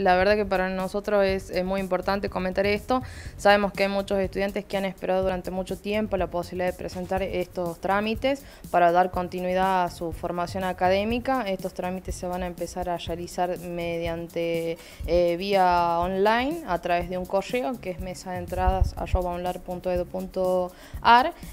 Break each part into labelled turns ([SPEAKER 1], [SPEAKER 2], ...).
[SPEAKER 1] La verdad que para nosotros es, muy importante comentar esto. Sabemos que hay muchos estudiantes que han esperado durante mucho tiempo la posibilidad de presentar estos trámites para dar continuidad a su formación académica. Estos trámites se van a empezar a realizar mediante eh, vía online a través de un correo que es mesa de entradas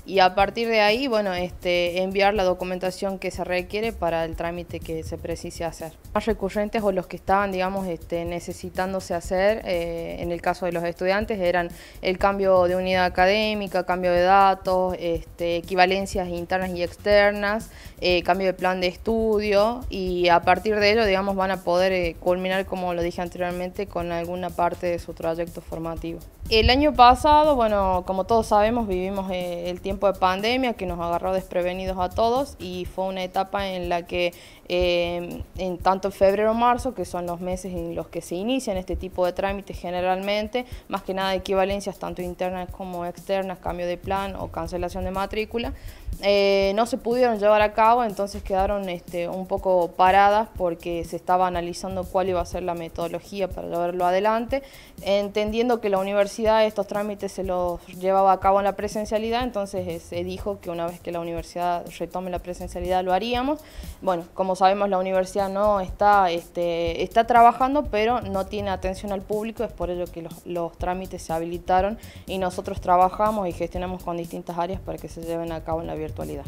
[SPEAKER 1] y a partir de ahí, bueno, este, enviar la documentación que se requiere para el trámite que se precise hacer. Más recurrentes o los que estaban, digamos, este, necesitándose hacer, eh, en el caso de los estudiantes, eran el cambio de unidad académica, cambio de datos, este, equivalencias internas y externas, eh, cambio de plan de estudio y a partir de ello, digamos, van a poder eh, culminar, como lo dije anteriormente, con alguna parte de su trayecto formativo. El año pasado, bueno, como todos sabemos, vivimos el tiempo de pandemia que nos agarró desprevenidos a todos y fue una etapa en la que en tanto febrero o marzo, que son los meses en los que se inician este tipo de trámites generalmente, más que nada equivalencias tanto internas como externas, cambio de plan o cancelación de matrícula, eh, no se pudieron llevar a cabo, entonces quedaron este, un poco paradas porque se estaba analizando cuál iba a ser la metodología para llevarlo adelante, entendiendo que la universidad estos trámites se los llevaba a cabo en la presencialidad, entonces eh, se dijo que una vez que la universidad retome la presencialidad lo haríamos. Bueno, como sabemos la universidad no está, este, está trabajando, pero no tiene atención al público, es por ello que los, los trámites se habilitaron y nosotros trabajamos y gestionamos con distintas áreas para que se lleven a cabo en la virtualidad.